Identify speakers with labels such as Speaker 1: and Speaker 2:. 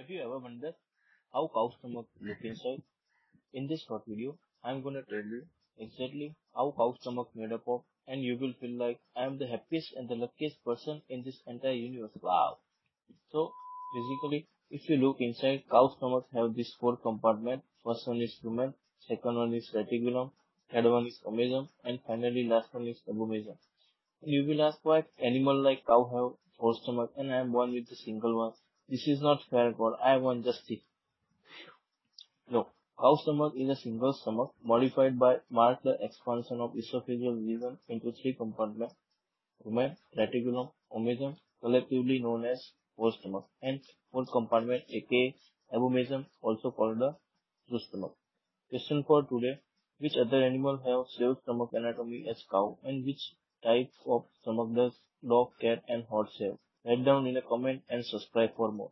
Speaker 1: Have you ever wondered how cow stomach look inside? In this short video, I'm gonna tell you exactly how cow stomach made up of and you will feel like I am the happiest and the luckiest person in this entire universe. Wow! So basically, if you look inside, cow stomach have these four compartments. First one is rumen, second one is reticulum, third one is omasum, and finally last one is abomasum. You will ask why animal like cow have four stomach and I am born with a single one. This is not fair God, I want justice. No, cow stomach is a single stomach modified by mark the expansion of esophageal region into three compartments, rumen, reticulum, omasum, collectively known as forestomach, and fourth compartment aka abomasum, also called the true stomach. Question for today. Which other animal have same stomach anatomy as cow and which type of stomach does dog, cat and horse have? Write down in a comment and subscribe for more.